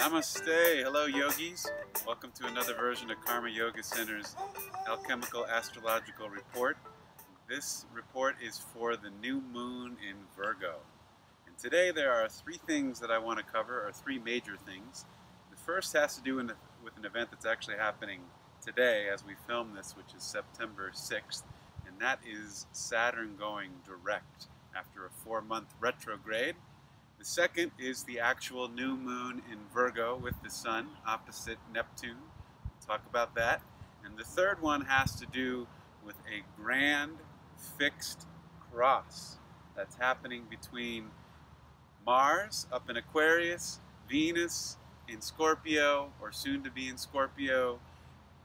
Namaste. Hello, yogis. Welcome to another version of Karma Yoga Center's Alchemical Astrological Report. This report is for the new moon in Virgo. And today there are three things that I want to cover, or three major things. The first has to do with an event that's actually happening today as we film this, which is September 6th, and that is Saturn going direct after a four-month retrograde. The second is the actual new moon in Virgo with the sun opposite Neptune. We'll talk about that. And the third one has to do with a grand fixed cross that's happening between Mars up in Aquarius, Venus in Scorpio, or soon to be in Scorpio,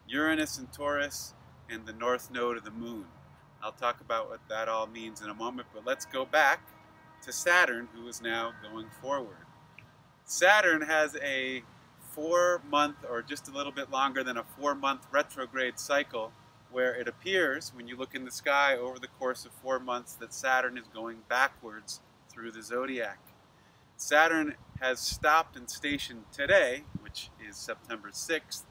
Uranus and Taurus, and the north node of the moon. I'll talk about what that all means in a moment, but let's go back to Saturn, who is now going forward. Saturn has a four month, or just a little bit longer than a four month retrograde cycle, where it appears, when you look in the sky over the course of four months, that Saturn is going backwards through the zodiac. Saturn has stopped and stationed today, which is September 6th,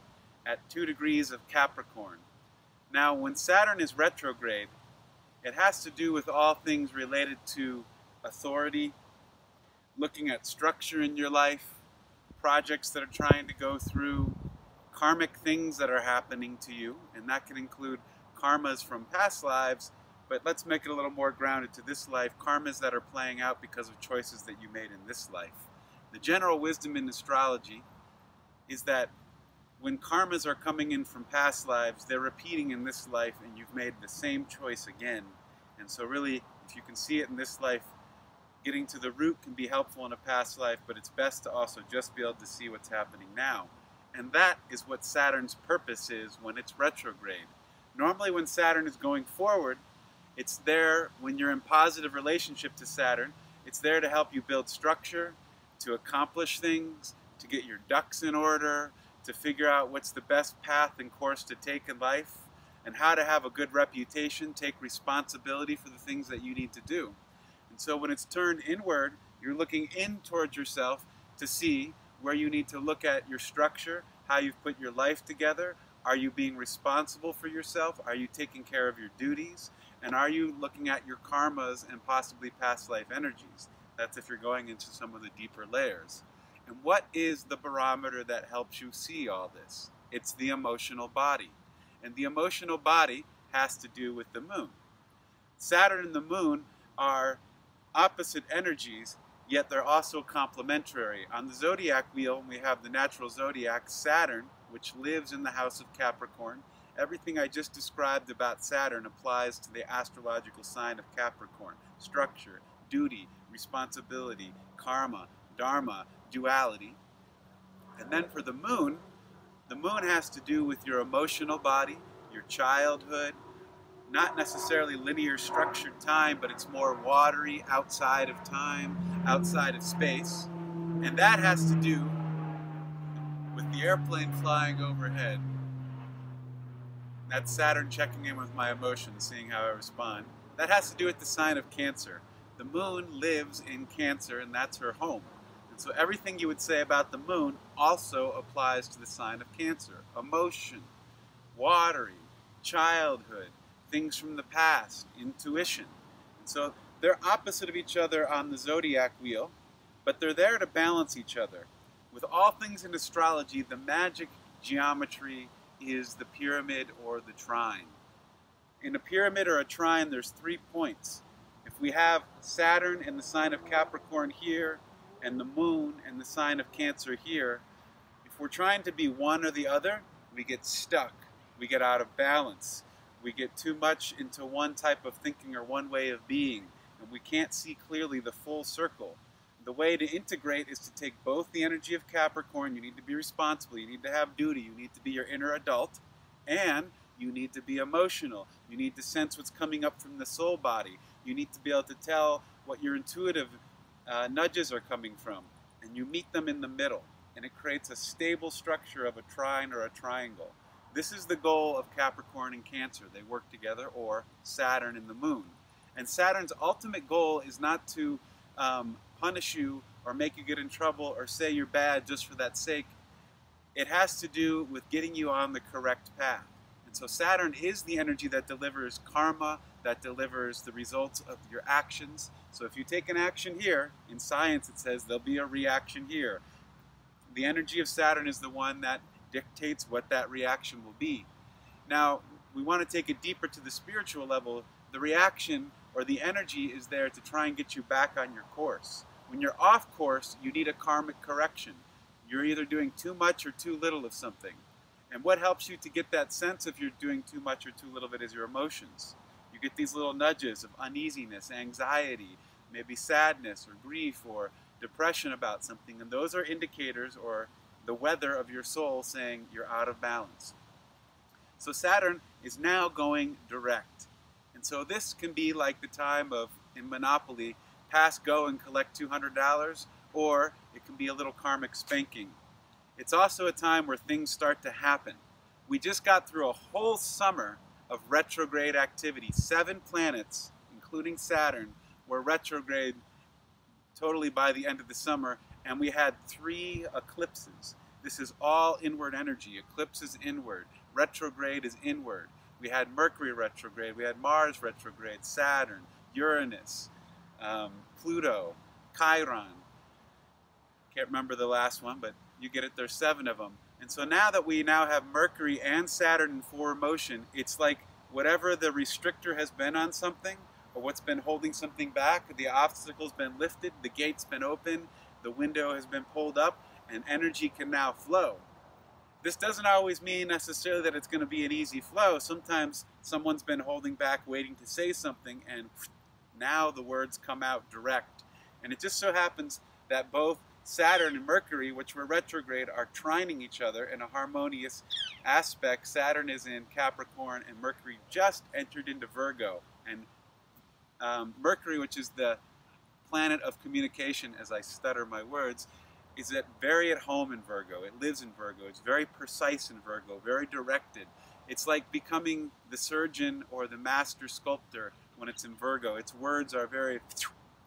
at 2 degrees of Capricorn. Now, when Saturn is retrograde, it has to do with all things related to authority, looking at structure in your life, projects that are trying to go through, karmic things that are happening to you, and that can include karmas from past lives, but let's make it a little more grounded to this life, karmas that are playing out because of choices that you made in this life. The general wisdom in astrology is that when karmas are coming in from past lives, they're repeating in this life and you've made the same choice again. And so really, if you can see it in this life, getting to the root can be helpful in a past life, but it's best to also just be able to see what's happening now. And that is what Saturn's purpose is when it's retrograde. Normally when Saturn is going forward, it's there when you're in positive relationship to Saturn. It's there to help you build structure, to accomplish things, to get your ducks in order, to figure out what's the best path and course to take in life, and how to have a good reputation, take responsibility for the things that you need to do. And so when it's turned inward, you're looking in towards yourself to see where you need to look at your structure, how you've put your life together. Are you being responsible for yourself? Are you taking care of your duties? And are you looking at your karmas and possibly past life energies? That's if you're going into some of the deeper layers. And what is the barometer that helps you see all this? It's the emotional body. And the emotional body has to do with the moon. Saturn and the moon are opposite energies, yet they're also complementary. On the zodiac wheel, we have the natural zodiac, Saturn, which lives in the house of Capricorn. Everything I just described about Saturn applies to the astrological sign of Capricorn. Structure, duty, responsibility, karma, dharma, duality. And then for the moon, the moon has to do with your emotional body, your childhood, not necessarily linear structured time, but it's more watery, outside of time, outside of space. And that has to do with the airplane flying overhead. That's Saturn checking in with my emotions, seeing how I respond. That has to do with the sign of Cancer. The moon lives in Cancer, and that's her home. And so everything you would say about the moon also applies to the sign of Cancer. Emotion, watery, childhood, things from the past, intuition. So they're opposite of each other on the zodiac wheel, but they're there to balance each other. With all things in astrology, the magic geometry is the pyramid or the trine. In a pyramid or a trine, there's three points. If we have Saturn in the sign of Capricorn here, and the moon in the sign of Cancer here, if we're trying to be one or the other, we get stuck. We get out of balance we get too much into one type of thinking or one way of being, and we can't see clearly the full circle. The way to integrate is to take both the energy of Capricorn, you need to be responsible, you need to have duty, you need to be your inner adult, and you need to be emotional. You need to sense what's coming up from the soul body. You need to be able to tell what your intuitive uh, nudges are coming from, and you meet them in the middle, and it creates a stable structure of a trine or a triangle. This is the goal of Capricorn and Cancer. They work together, or Saturn and the Moon. And Saturn's ultimate goal is not to um, punish you or make you get in trouble or say you're bad just for that sake. It has to do with getting you on the correct path. And so Saturn is the energy that delivers karma, that delivers the results of your actions. So if you take an action here, in science it says there'll be a reaction here. The energy of Saturn is the one that dictates what that reaction will be. Now, we want to take it deeper to the spiritual level. The reaction or the energy is there to try and get you back on your course. When you're off course, you need a karmic correction. You're either doing too much or too little of something. And what helps you to get that sense if you're doing too much or too little of it is your emotions. You get these little nudges of uneasiness, anxiety, maybe sadness or grief or depression about something. And those are indicators or the weather of your soul saying you're out of balance. So Saturn is now going direct. And so this can be like the time of, in Monopoly, pass go and collect $200, or it can be a little karmic spanking. It's also a time where things start to happen. We just got through a whole summer of retrograde activity. Seven planets, including Saturn, were retrograde totally by the end of the summer, and we had three eclipses. This is all inward energy. Eclipse is inward. Retrograde is inward. We had Mercury retrograde. We had Mars retrograde. Saturn, Uranus, um, Pluto, Chiron. Can't remember the last one, but you get it. There's seven of them. And so now that we now have Mercury and Saturn in forward motion, it's like whatever the restrictor has been on something, or what's been holding something back, the obstacle's been lifted, the gate's been open, the window has been pulled up, and energy can now flow. This doesn't always mean necessarily that it's going to be an easy flow. Sometimes someone's been holding back, waiting to say something, and now the words come out direct. And it just so happens that both Saturn and Mercury, which were retrograde, are trining each other in a harmonious aspect. Saturn is in Capricorn, and Mercury just entered into Virgo. And um, Mercury, which is the planet of communication, as I stutter my words, is at very at home in Virgo. It lives in Virgo. It's very precise in Virgo, very directed. It's like becoming the surgeon or the master sculptor when it's in Virgo. Its words are very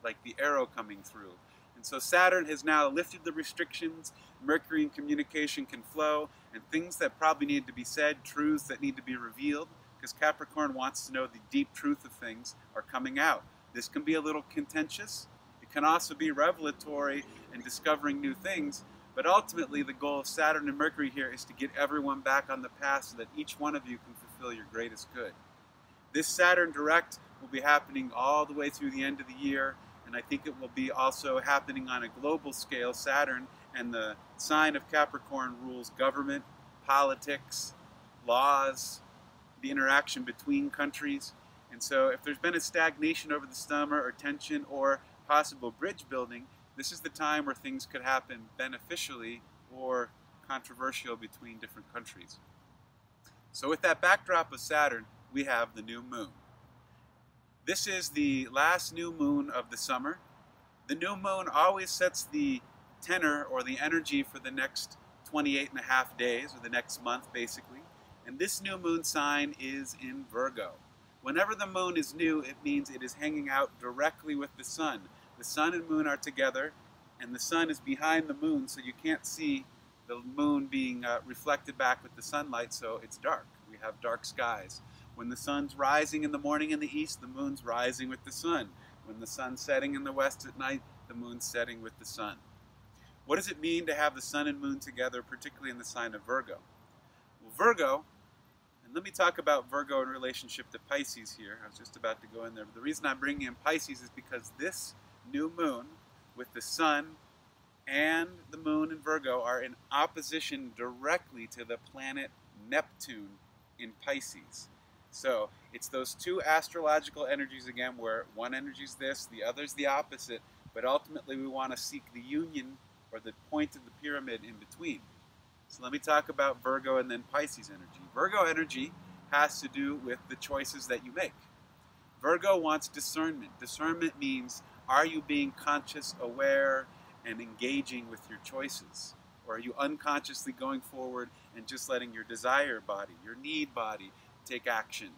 like the arrow coming through. And so Saturn has now lifted the restrictions. Mercury in communication can flow, and things that probably need to be said, truths that need to be revealed, because Capricorn wants to know the deep truth of things, are coming out. This can be a little contentious. It can also be revelatory and discovering new things. But ultimately, the goal of Saturn and Mercury here is to get everyone back on the path so that each one of you can fulfill your greatest good. This Saturn direct will be happening all the way through the end of the year, and I think it will be also happening on a global scale. Saturn and the sign of Capricorn rules government, politics, laws, the interaction between countries. And so if there's been a stagnation over the summer or tension or possible bridge building, this is the time where things could happen beneficially or controversial between different countries. So with that backdrop of Saturn, we have the new moon. This is the last new moon of the summer. The new moon always sets the tenor or the energy for the next 28 and a half days or the next month basically. And this new moon sign is in Virgo. Whenever the moon is new, it means it is hanging out directly with the sun. The sun and moon are together, and the sun is behind the moon, so you can't see the moon being uh, reflected back with the sunlight, so it's dark. We have dark skies. When the sun's rising in the morning in the east, the moon's rising with the sun. When the sun's setting in the west at night, the moon's setting with the sun. What does it mean to have the sun and moon together, particularly in the sign of Virgo? Well, Virgo, and let me talk about Virgo in relationship to Pisces here. I was just about to go in there. But the reason I'm bringing in Pisces is because this new moon with the sun and the moon in Virgo are in opposition directly to the planet Neptune in Pisces. So it's those two astrological energies again, where one energy is this, the other is the opposite, but ultimately we want to seek the union or the point of the pyramid in between. So let me talk about Virgo and then Pisces energy. Virgo energy has to do with the choices that you make. Virgo wants discernment. Discernment means are you being conscious, aware, and engaging with your choices? Or are you unconsciously going forward and just letting your desire body, your need body, take action?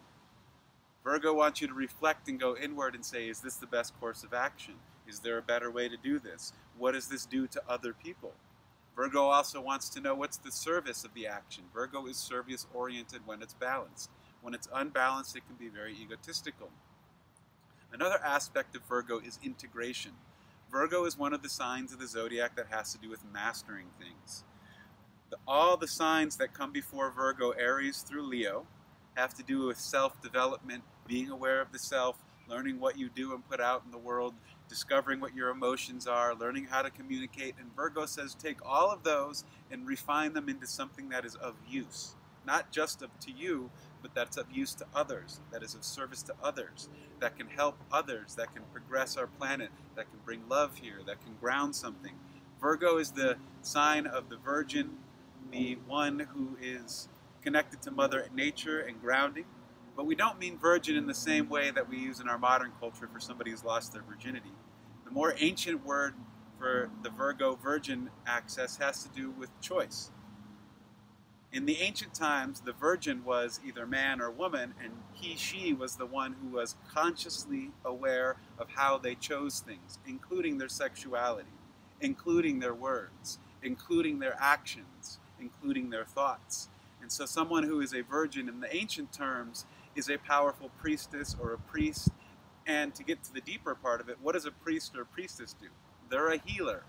Virgo wants you to reflect and go inward and say, is this the best course of action? Is there a better way to do this? what does this do to other people? Virgo also wants to know what's the service of the action. Virgo is service oriented when it's balanced. When it's unbalanced, it can be very egotistical. Another aspect of Virgo is integration. Virgo is one of the signs of the zodiac that has to do with mastering things. The, all the signs that come before Virgo, Aries through Leo, have to do with self development, being aware of the self, learning what you do and put out in the world, discovering what your emotions are, learning how to communicate. And Virgo says take all of those and refine them into something that is of use, not just of to you, but that's of use to others, that is of service to others, that can help others, that can progress our planet, that can bring love here, that can ground something. Virgo is the sign of the Virgin, the one who is connected to Mother Nature and grounding. But we don't mean virgin in the same way that we use in our modern culture for somebody who's lost their virginity. The more ancient word for the Virgo virgin access has to do with choice. In the ancient times, the virgin was either man or woman, and he, she was the one who was consciously aware of how they chose things, including their sexuality, including their words, including their actions, including their thoughts. And so, someone who is a virgin in the ancient terms is a powerful priestess or a priest. And to get to the deeper part of it, what does a priest or a priestess do? They're a healer.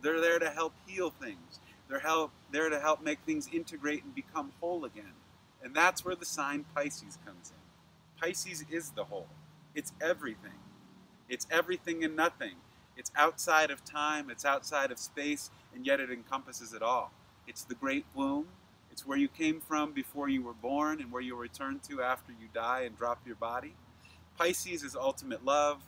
They're there to help heal things. They're help, there to help make things integrate and become whole again. And that's where the sign Pisces comes in. Pisces is the whole. It's everything. It's everything and nothing. It's outside of time, it's outside of space, and yet it encompasses it all. It's the great womb. It's where you came from before you were born and where you'll return to after you die and drop your body. Pisces is ultimate love.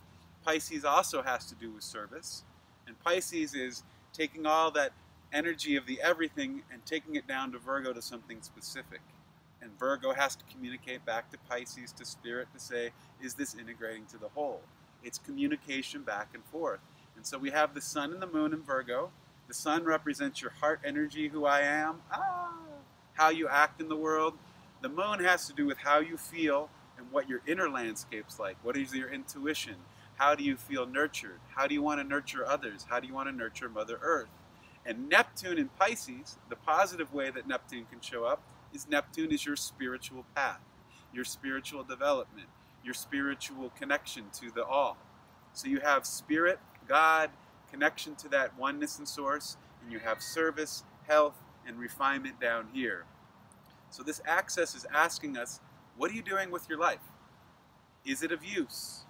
Pisces also has to do with service. And Pisces is taking all that energy of the everything and taking it down to Virgo to something specific. And Virgo has to communicate back to Pisces, to Spirit, to say, is this integrating to the whole? It's communication back and forth. And so we have the Sun and the Moon in Virgo. The Sun represents your heart energy, who I am, ah, how you act in the world. The Moon has to do with how you feel and what your inner landscape's like. What is your intuition? How do you feel nurtured? How do you want to nurture others? How do you want to nurture Mother Earth? And Neptune in Pisces, the positive way that Neptune can show up is Neptune is your spiritual path, your spiritual development, your spiritual connection to the all. So you have spirit, God, connection to that oneness and source, and you have service, health, and refinement down here. So this access is asking us, what are you doing with your life? Is it of use?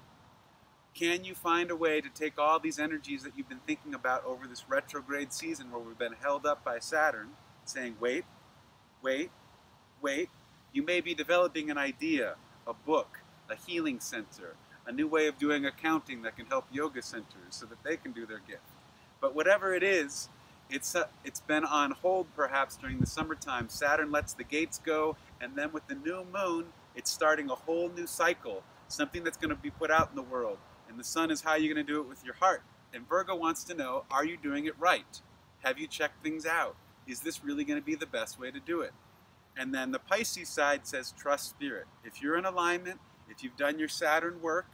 Can you find a way to take all these energies that you've been thinking about over this retrograde season where we've been held up by Saturn, saying, wait, wait, wait? You may be developing an idea, a book, a healing center, a new way of doing accounting that can help yoga centers so that they can do their gift. But whatever it is, it's, uh, it's been on hold perhaps during the summertime. Saturn lets the gates go, and then with the new moon, it's starting a whole new cycle, something that's going to be put out in the world. And the sun is how you're going to do it with your heart. And Virgo wants to know are you doing it right? Have you checked things out? Is this really going to be the best way to do it? And then the Pisces side says trust spirit. If you're in alignment, if you've done your Saturn work,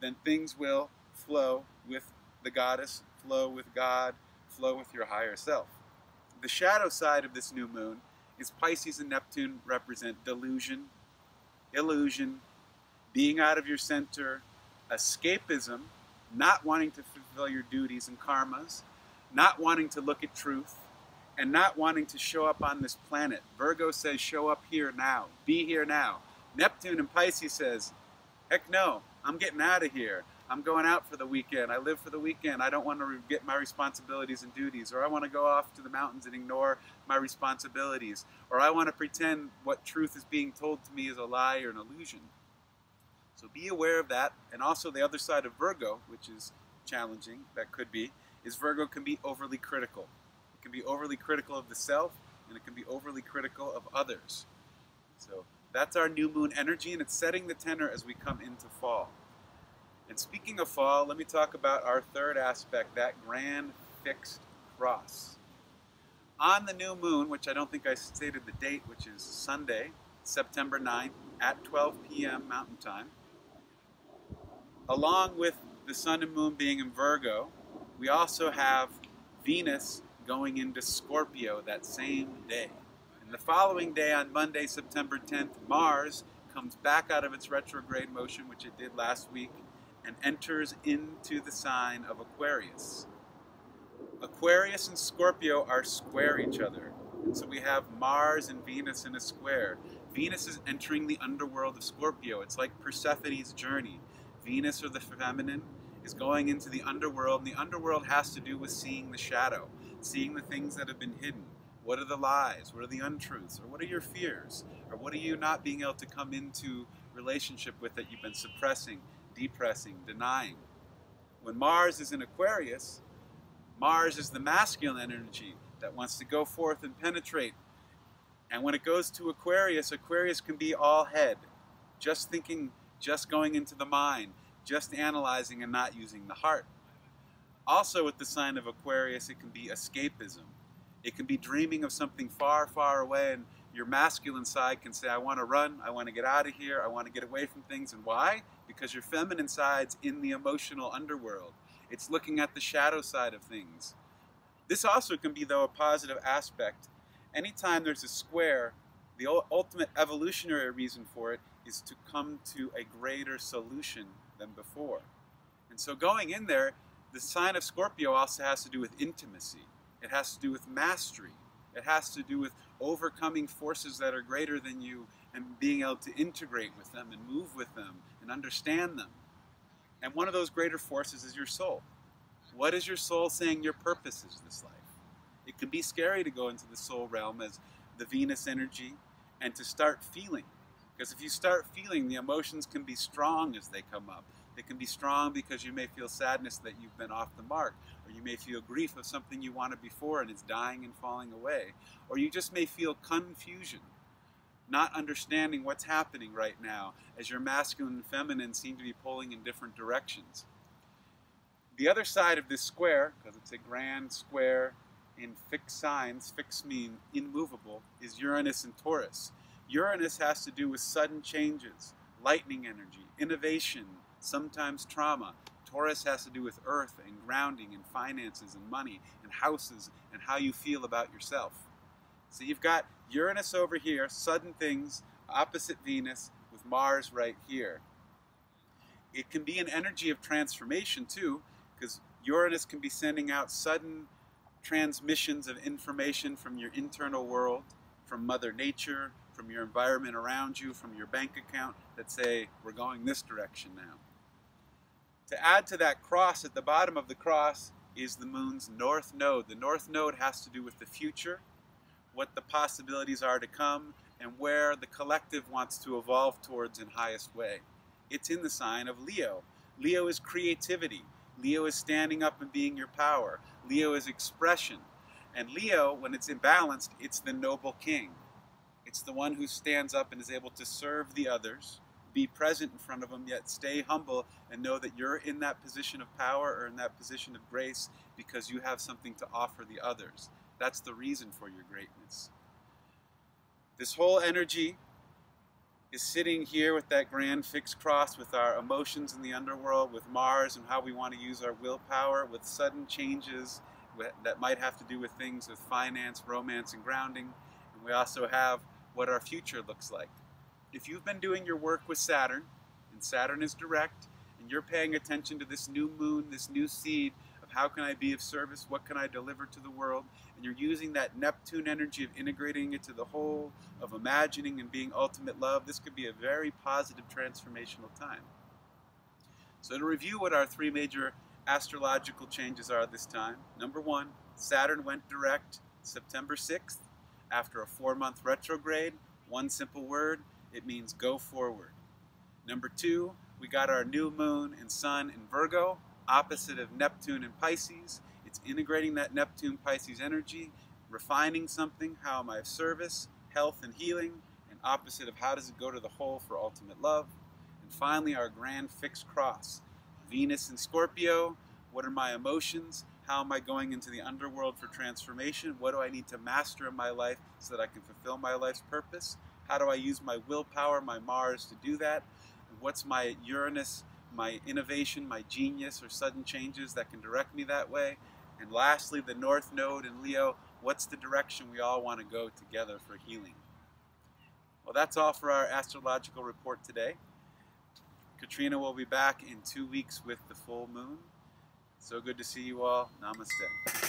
then things will flow with the goddess, flow with God, flow with your higher self. The shadow side of this new moon is Pisces and Neptune represent delusion, illusion, being out of your center, escapism, not wanting to fulfill your duties and karmas, not wanting to look at truth, and not wanting to show up on this planet. Virgo says, show up here now, be here now. Neptune and Pisces says, heck no, I'm getting out of here. I'm going out for the weekend. I live for the weekend. I don't want to get my responsibilities and duties. Or I want to go off to the mountains and ignore my responsibilities. Or I want to pretend what truth is being told to me is a lie or an illusion. So be aware of that. And also the other side of Virgo, which is challenging, that could be, is Virgo can be overly critical. It can be overly critical of the self, and it can be overly critical of others. So that's our new moon energy, and it's setting the tenor as we come into fall. And speaking of fall, let me talk about our third aspect, that grand fixed cross. On the new moon, which I don't think I stated the date, which is Sunday, September 9th at 12 p.m. Mountain Time, along with the sun and moon being in Virgo, we also have Venus going into Scorpio that same day. And the following day, on Monday, September 10th, Mars comes back out of its retrograde motion, which it did last week, and enters into the sign of Aquarius. Aquarius and Scorpio are square each other. And so we have Mars and Venus in a square. Venus is entering the underworld of Scorpio. It's like Persephone's journey. Venus, or the feminine, is going into the underworld, and the underworld has to do with seeing the shadow, seeing the things that have been hidden. What are the lies? What are the untruths? Or what are your fears? Or what are you not being able to come into relationship with that you've been suppressing, depressing, denying? When Mars is in Aquarius, Mars is the masculine energy that wants to go forth and penetrate. And when it goes to Aquarius, Aquarius can be all head, just thinking, just going into the mind, just analyzing and not using the heart. Also, with the sign of Aquarius, it can be escapism. It can be dreaming of something far, far away, and your masculine side can say, I want to run, I want to get out of here, I want to get away from things. And why? Because your feminine side's in the emotional underworld. It's looking at the shadow side of things. This also can be, though, a positive aspect. Anytime there's a square, the ultimate evolutionary reason for it is to come to a greater solution than before. And so going in there, the sign of Scorpio also has to do with intimacy. It has to do with mastery. It has to do with overcoming forces that are greater than you and being able to integrate with them and move with them and understand them. And one of those greater forces is your soul. What is your soul saying your purpose is this life? It can be scary to go into the soul realm as the Venus energy and to start feeling. Because if you start feeling, the emotions can be strong as they come up. They can be strong because you may feel sadness that you've been off the mark, or you may feel grief of something you wanted before and it's dying and falling away, or you just may feel confusion not understanding what's happening right now as your masculine and feminine seem to be pulling in different directions. The other side of this square, because it's a grand square in fixed signs, fixed mean immovable, is Uranus and Taurus. Uranus has to do with sudden changes, lightning energy, innovation, sometimes trauma. Taurus has to do with earth and grounding and finances and money and houses and how you feel about yourself. So you've got Uranus over here, sudden things, opposite Venus, with Mars right here. It can be an energy of transformation too, because Uranus can be sending out sudden transmissions of information from your internal world, from Mother Nature, from your environment around you, from your bank account, that say, we're going this direction now. To add to that cross, at the bottom of the cross is the moon's north node. The north node has to do with the future, what the possibilities are to come, and where the collective wants to evolve towards in highest way. It's in the sign of Leo. Leo is creativity. Leo is standing up and being your power. Leo is expression. And Leo, when it's imbalanced, it's the noble king. It's the one who stands up and is able to serve the others, be present in front of them, yet stay humble and know that you're in that position of power or in that position of grace because you have something to offer the others. That's the reason for your greatness. This whole energy is sitting here with that grand fixed cross with our emotions in the underworld, with Mars and how we want to use our willpower, with sudden changes that might have to do with things with finance, romance, and grounding. And we also have what our future looks like. If you've been doing your work with Saturn, and Saturn is direct, and you're paying attention to this new moon, this new seed, of how can I be of service? What can I deliver to the world? And you're using that Neptune energy of integrating it to the whole, of imagining and being ultimate love. This could be a very positive transformational time. So, to review what our three major astrological changes are this time number one, Saturn went direct September 6th after a four month retrograde. One simple word it means go forward. Number two, we got our new moon and sun in Virgo opposite of Neptune and Pisces. It's integrating that Neptune Pisces energy, refining something, how am I of service, health and healing, and opposite of how does it go to the whole for ultimate love. And finally, our grand fixed cross. Venus and Scorpio, what are my emotions? How am I going into the underworld for transformation? What do I need to master in my life so that I can fulfill my life's purpose? How do I use my willpower, my Mars, to do that? What's my Uranus my innovation, my genius, or sudden changes that can direct me that way. And lastly, the North Node in Leo, what's the direction we all want to go together for healing? Well, that's all for our astrological report today. Katrina will be back in two weeks with the full moon. So good to see you all. Namaste.